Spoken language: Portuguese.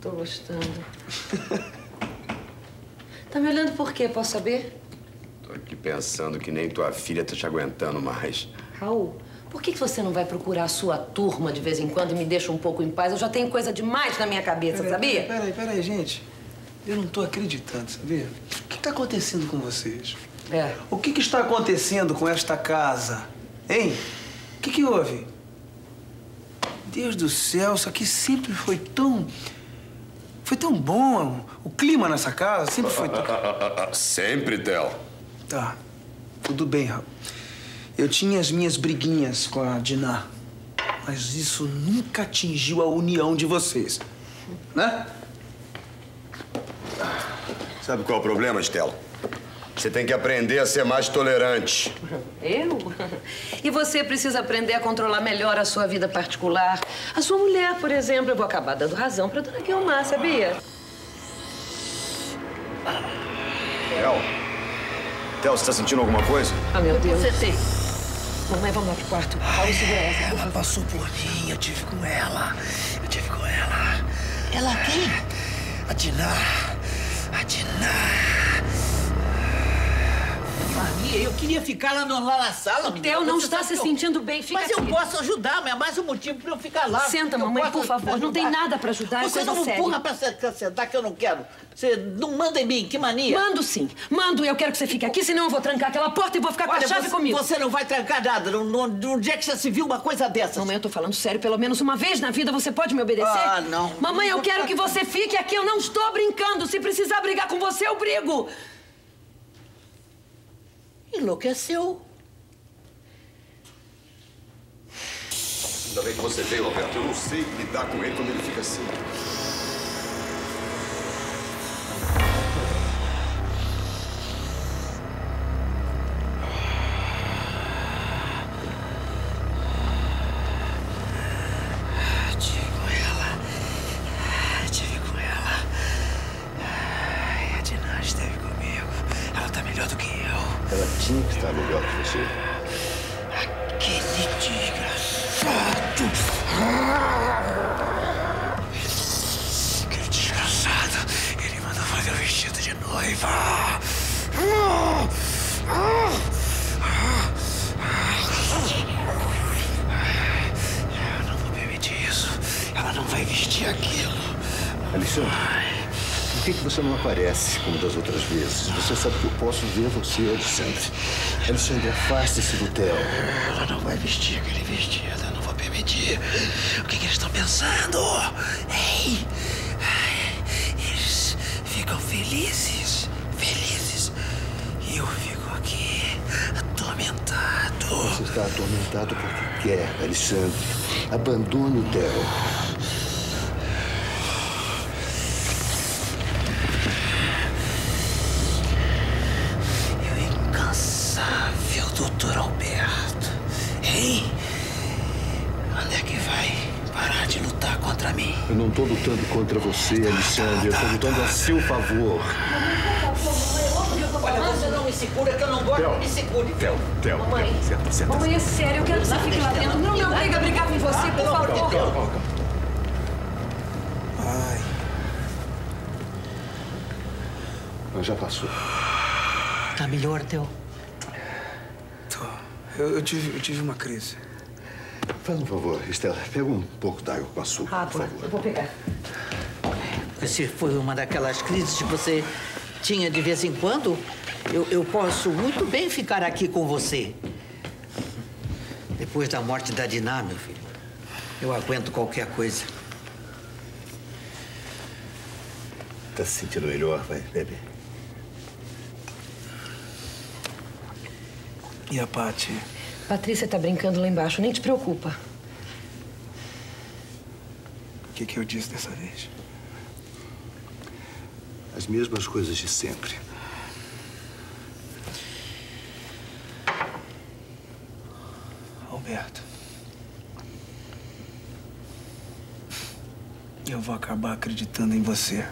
Tô gostando. tá me olhando por quê? Posso saber? Tô aqui pensando que nem tua filha tá te aguentando mais. Raul, por que que você não vai procurar a sua turma de vez em quando e me deixa um pouco em paz? Eu já tenho coisa demais na minha cabeça, sabia? Peraí, peraí, gente. Eu não tô acreditando, sabia? O que tá acontecendo com vocês? É. O que, que está acontecendo com esta casa? Hein? O que, que houve? Deus do céu, isso aqui sempre foi tão. Foi tão bom. O clima nessa casa sempre foi tão. Sempre, Theo. Tá. Tudo bem, Raul. Eu tinha as minhas briguinhas com a Diná. Mas isso nunca atingiu a união de vocês. Né? Sabe qual é o problema, Estela? Você tem que aprender a ser mais tolerante. Eu? E você precisa aprender a controlar melhor a sua vida particular. A sua mulher, por exemplo, eu vou acabar dando razão pra dona Guilmar, sabia? Theo? Theo, você tá sentindo alguma coisa? Ah, meu Deus. Você tem. Mamãe, vamos lá pro quarto. Raul, segura essa. Ela passou por mim, eu tive com ela. Eu tive com ela. Ela quem? A Diná. A Diná. Eu queria ficar lá, no, lá na sala. O. Theo não Você está se eu- sentindo bem. Fica Mas eu aqui. posso ajudar, mas é mais um motivo pra eu ficar lá. Senta, Eu mamãe, por favor. Não tem ajudar. nada pra ajudar, é Você coisa não séria. empurra pra sentar que eu não quero. Você não manda em mim, que mania. Mando sim. Mando. Eu quero que você fique aqui, senão eu vou trancar aquela porta e vou ficar com Olha, a chave você, comigo. você não vai trancar nada. Onde é que já se viu uma coisa dessas? Mamãe, eu tô falando sério. Pelo menos uma vez na vida você pode me obedecer? Ah, não. Mamãe, eu quero que você fique aqui. Eu não estou brincando. Se precisar brigar com você, eu brigo. Enlouqueceu. Ainda bem que você veio, Roberto. Eu não sei lidar com ele quando ele fica assim. Tive com ela. Tive com ela. Ai, a Diná esteve comigo. Ela tá melhor do que eu. Ela tinha que estar melhor que você. Aquele desgraçado. Aquele desgraçado. Ele mandou fazer o vestido de noiva. Eu não vou permitir isso. Ela não vai vestir aquilo. Alexandre, por que, que você não aparece como das outras vezes? Você sabe que eu posso ver você, Alexandre. Alexandre, afaste-se do Theo. Ela não vai vestir aquele vestido. Eu não vou permitir. O que, que eles estão pensando? Ei! Eles ficam felizes. Felizes. E eu fico aqui atormentado. Você está atormentado porque quer, Alexandre. Abandone o Theo. Doutor Alberto. Hein? Onde é que vai parar de lutar contra mim? Eu não estou lutando contra você, Alexandre. Eu estou lutando a seu favor. Olha, você não me segura, que eu não gosto que me segure. Theo, Theo, Mamãe. Senta, senta. Mamãe, é sério. Eu quero que você fique lá dentro. Não me obriga a brigar com você, por favor. Ai. Mas já passou. Tá melhor, Theo? Eu, eu tive, eu tive uma crise. Faz um favor, Estela. Pega um pouco d'água com açúcar, Ah, por eu favor. vou pegar. Se foi uma daquelas crises que você tinha de vez em quando, eu, eu posso muito bem ficar aqui com você. Depois da morte da Diná, meu filho, eu aguento qualquer coisa. Tá se sentindo melhor? Vai, bebe. E a Paty? Patrícia tá brincando lá embaixo. Nem te preocupa. O que, que eu disse dessa vez? As mesmas coisas de sempre. Alberto. Eu vou acabar acreditando em você.